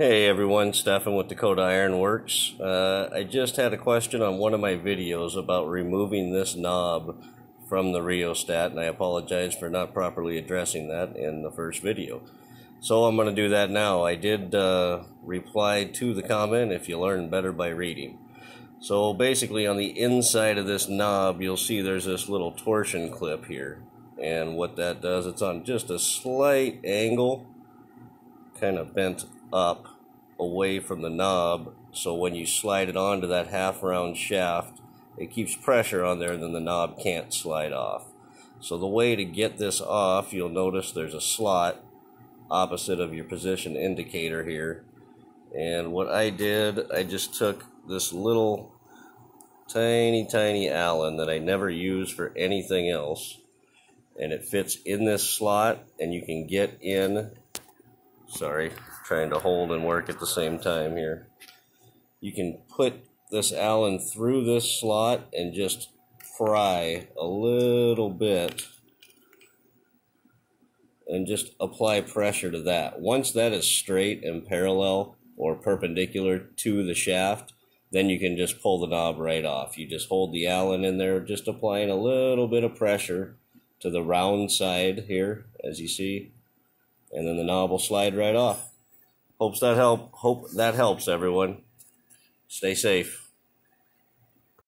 Hey everyone, Stefan with Dakota Ironworks. Uh, I just had a question on one of my videos about removing this knob from the rheostat, and I apologize for not properly addressing that in the first video. So I'm going to do that now. I did uh, reply to the comment if you learn better by reading. So basically on the inside of this knob, you'll see there's this little torsion clip here. And what that does, it's on just a slight angle, kind of bent up away from the knob so when you slide it onto that half round shaft it keeps pressure on there and then the knob can't slide off. So the way to get this off you'll notice there's a slot opposite of your position indicator here. And what I did I just took this little tiny tiny Allen that I never use for anything else and it fits in this slot and you can get in sorry trying to hold and work at the same time here. You can put this Allen through this slot and just pry a little bit and just apply pressure to that. Once that is straight and parallel or perpendicular to the shaft, then you can just pull the knob right off. You just hold the Allen in there, just applying a little bit of pressure to the round side here, as you see, and then the knob will slide right off. Hopes that help. Hope that helps everyone. Stay safe.